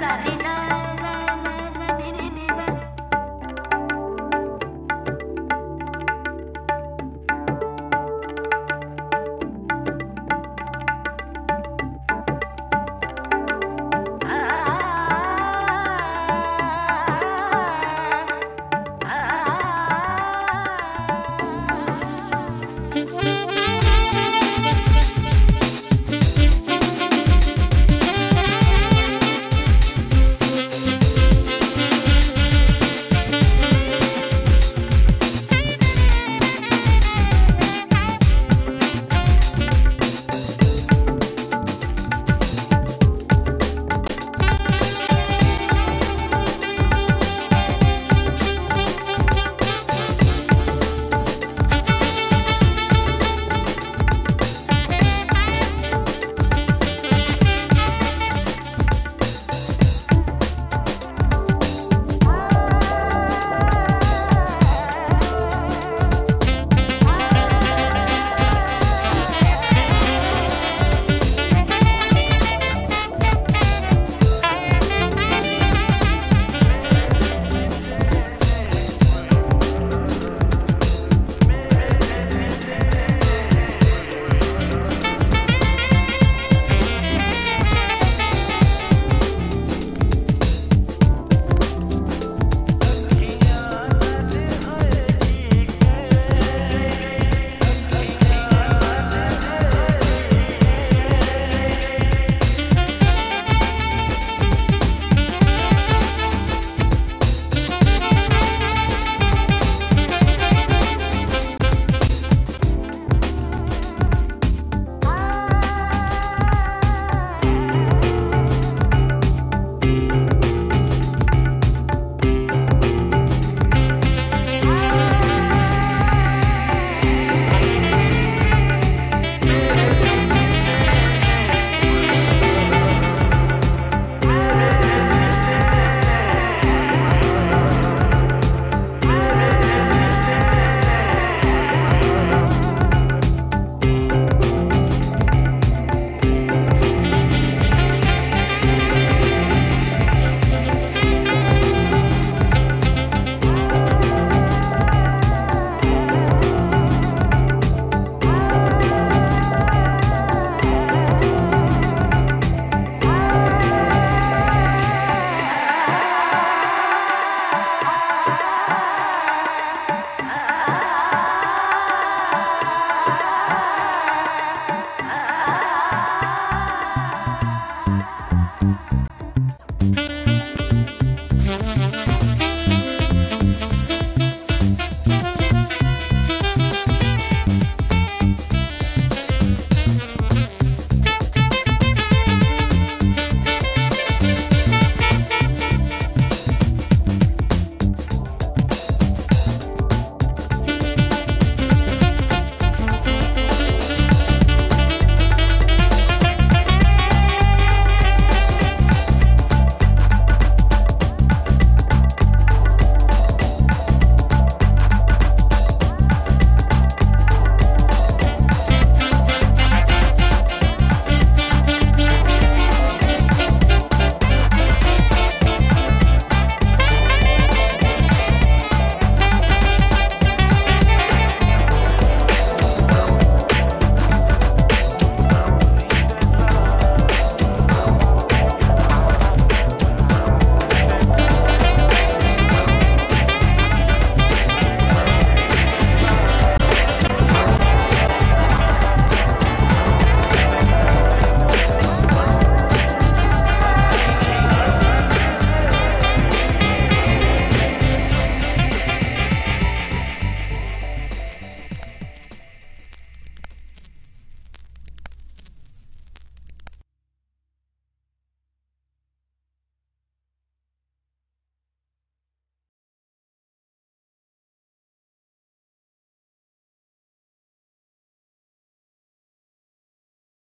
Another is